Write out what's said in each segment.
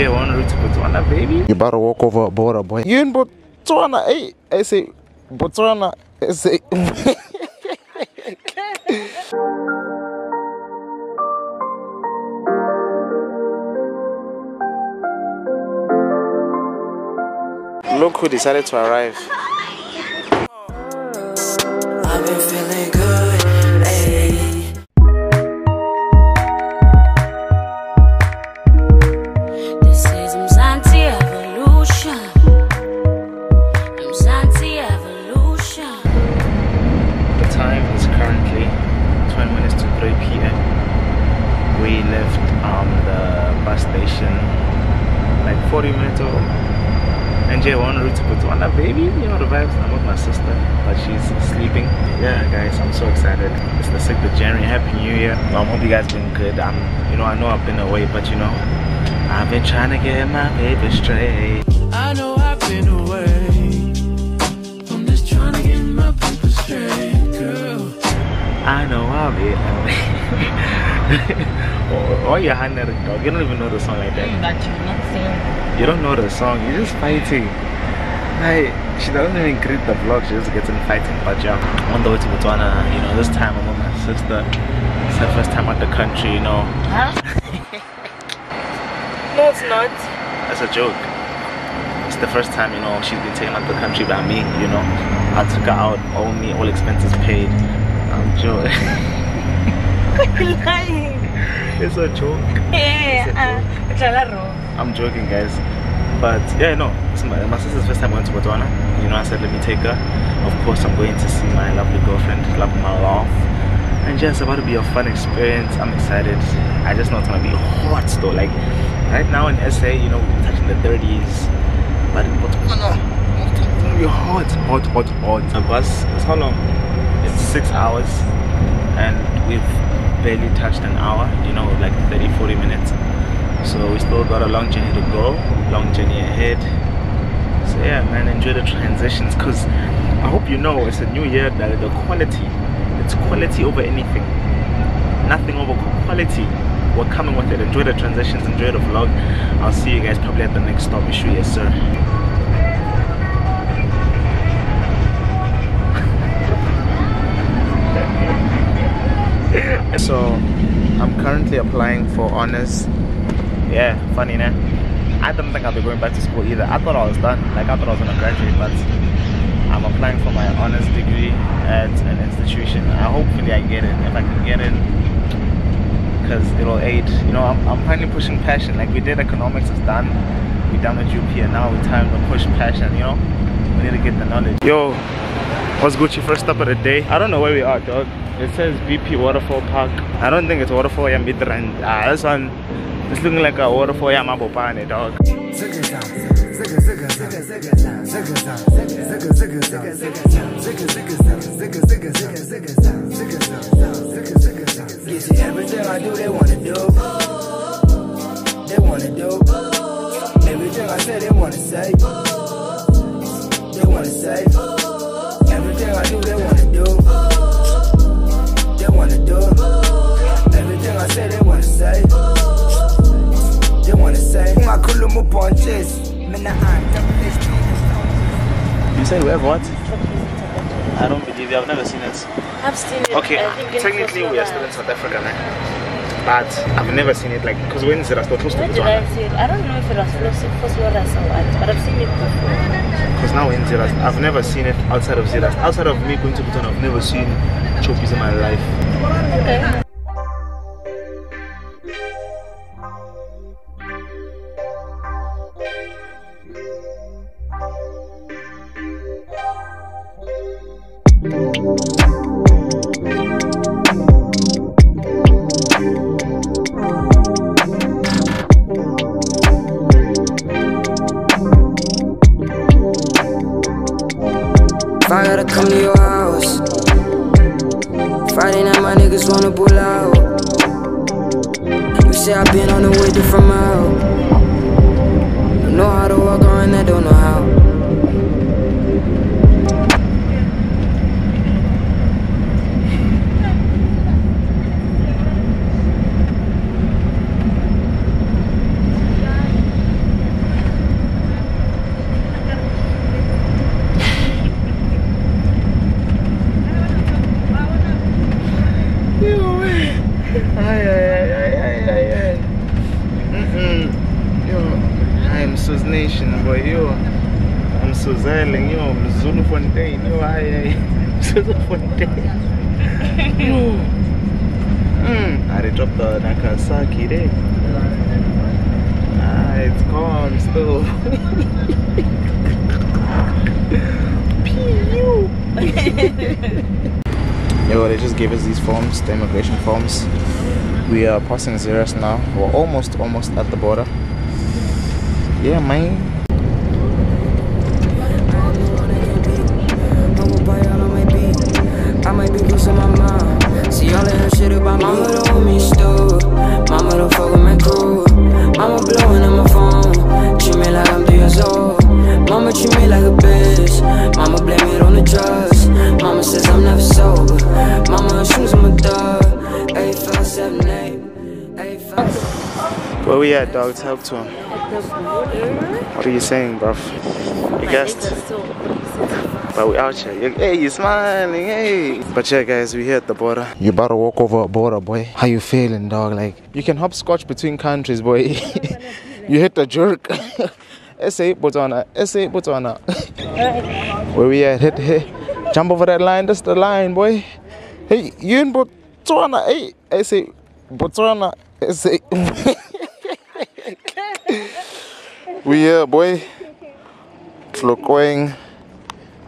NJ one route to Botswana, baby. You about to walk over a border, boy. You in Botswana? Hey, I say Botswana. I say. Look who decided to arrive. We left um, the bus station like 40 minutes ago. NJ one route to Botswana, baby. You know the vibes. I'm with my sister, but she's sleeping. Yeah, guys, I'm so excited. It's the 6th of January. Happy New Year. I hope you guys been good. I'm, you know, I know I've been away, but you know, I've been trying to get my baby straight. I know I've been away. I'm just trying to get my paper straight, girl. I know I'll be Oh, Why you hiding at the oh, dog? You don't even know the song like that. Mm, you don't know the song, you're just fighting. Like, she doesn't even greet the vlog, she just gets in fighting. But yeah, on the way to Botswana, you know, this time I'm with my sister. It's her first time out the country, you know. Huh? no, it's not. That's a joke. It's the first time, you know, she's been taken out the country by me, you know. I took her out, all me, all expenses paid. I'm joking. Lying. it's a joke. Yeah, uh, claro. I'm joking, guys. But yeah, no, it's my, my sister's first time going to Botswana. You know, I said, let me take her. Of course, I'm going to see my lovely girlfriend, love my love. And just about to be a fun experience. I'm excited. I just know it's gonna be hot though. Like right now in SA, you know, we're touching the 30s. But in Botswana, it's gonna be hot, hot, hot, hot. The bus is how long? It's six hours, and we've barely touched an hour. You know, like 30, 40 minutes. So we still got a long journey to go, long journey ahead. So yeah, man, enjoy the transitions because I hope you know it's a new year that the quality, it's quality over anything. Nothing over quality. We're coming with it. Enjoy the transitions, enjoy the vlog. I'll see you guys probably at the next stop issue, yes sir. So I'm currently applying for honors yeah, funny, nah. I didn't think I'd be going back to school either. I thought I was done. Like, I thought I was going to graduate, but I'm applying for my honors degree at an institution. I hopefully I get it. If I can get it, because it'll aid. You know, I'm, I'm finally pushing passion. Like, we did economics, it's done. We done with UP, and now it's time to push passion, you know? We need to get the knowledge. Yo, what's Gucci first up of the day? I don't know where we are, dog. It says BP Waterfall Park. I don't think it's Waterfall Yambitran. Ah, this one. It's looking like a waterfall Yamabopane, dog. Everything I do, they wanna say. Ungakhuluma punches. Mina You said we have what? I don't believe you. I've never seen it. I've seen it. Okay, I think technically we are still in South Africa now. But I've never seen it like, because when is it? I still close to Where did I see it? I don't know if it was first first what I saw it, but I've seen it before. Because now in Zeeland. I've never seen it outside of Zeeland. Outside of me going to Botswana, I've never seen choppies in my life. Okay. Suzelle, I'm Fontaine, yo, I, I, Zulu Fontaine. Yo. Mm, I did drop the Nakasaki there. Ah, it's calm still. Yo, they just gave us these forms, the immigration forms. We are passing Zeerust now. We're almost, almost at the border. Yeah, man. I'm never sober. Mama assumes I'm a thug. 8, 5, 7, 8. 8, 5, Where we at, dog? Talk to him. At the border. What are you saying, bruv? You My guessed. legs are But we out here. You- Hey, you smiling, hey. But yeah, guys, we here at the border. You about to walk over a border, boy. How you feeling, dog? Like, you can hopscotch between countries, boy. you hit the jerk. SA Botswana, SA Botswana. Where we at? Hit, hit. Jump over that line. That's the line, boy. Hey, you in Botswana? Hey, SA Botswana. SA. we here, boy. Tlokweng.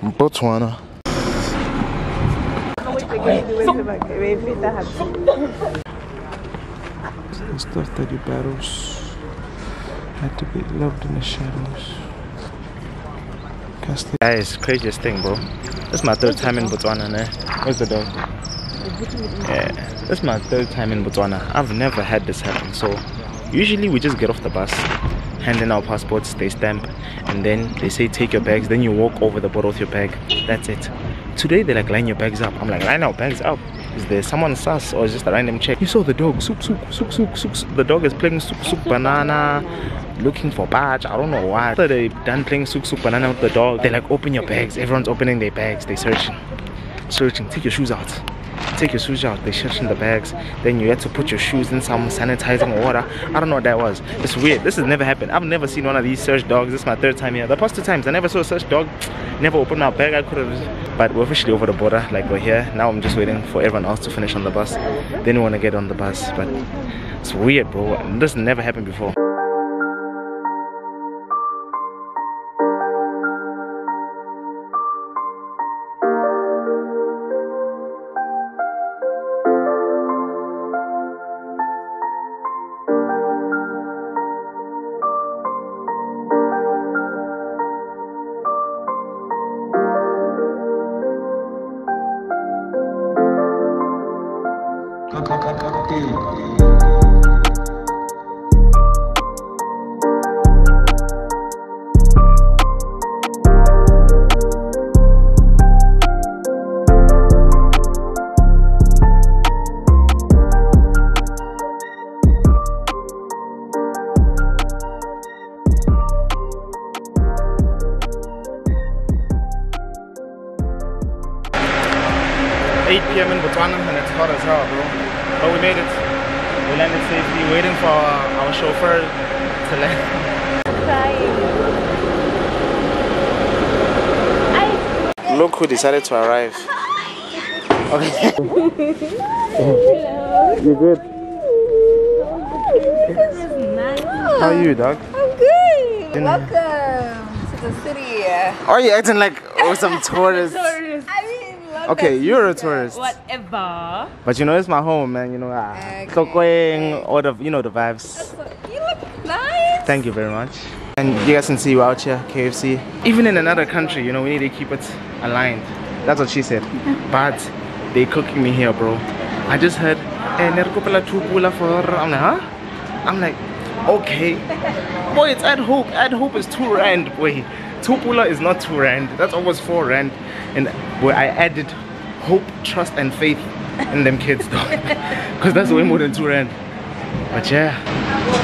Botswana. Stuff that he battles had to be loved in the shadows. Guys, craziest thing, bro. This is my third time in Botswana? Where's the dog? Yeah, this is my third time in Botswana. I've never had this happen. So, usually we just get off the bus, hand in our passports, they stamp, and then they say take your bags. Then you walk over the border with your bag. That's it. Today they like line your bags up. I'm like line our bags up. Is there someone sus or is just a random check? You saw the dog, sook sook sook sook. sook. The dog is playing sook sook banana, looking for badge. I don't know why. After they done playing sook sook banana with the dog, they like open your bags. Everyone's opening their bags. They searching, searching. Take your shoes out. Take your shoes out. They searching the bags. Then you had to put your shoes in some sanitizing water. I don't know what that was. It's weird. This has never happened. I've never seen one of these search dogs. This is my third time here. The past two times I never saw a search dog. Never opened my bag. I could have. But we're officially over the border. Like we're here. Now I'm just waiting for everyone else to finish on the bus. Then we want to get on the bus. But it's weird, bro. This never happened before. Eight p.m. in Botswana and it's hot as hell, bro. But we made it. We landed safely. Waiting for our chauffeur to land. Look who decided to arrive. Okay. you good? How are you, dog? I'm good. Welcome to the city. Are you acting like oh, some tourist? Okay, you're a tourist. Whatever. But you know, it's my home, man. You know, ah, Okay. All the, you know, the vibes. You look nice. Thank you very much. And you guys can see we're out here, KFC. Even in another country, you know, we need to keep it aligned. That's what she said. But they cooking me here, bro. I just heard, eh, for. I'm like, huh? I'm like, okay. Boy, it's at Hope. At Hope is two rand, boy. Tupula is not two rand. That's almost four rand. And boy, I added hope, trust, and faith in them kids, dog. Because that's way more than two rand. But yeah.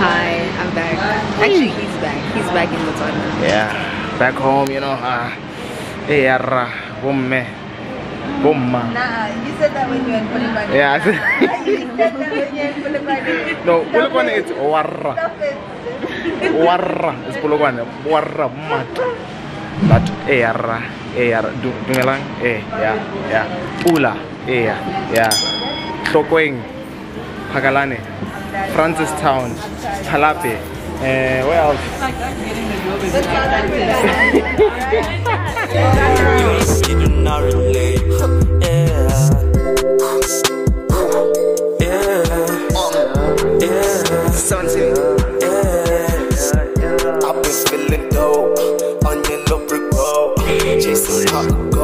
Hi, I'm back. Actually, he's back. He's back in the Botswana. Yeah, back home, you know. Uh, hey, yarra, bomme, bomma. Nah, you said that when you were in Polybody. Yeah, I said, you said that when you were in Polybody. no, Polokwane it's warra. Stop it. warra is polokwane warra mata but ra. Du- dumelang eh ya ya pula eh ya phakalane francis town Palapye eh where else Fuck.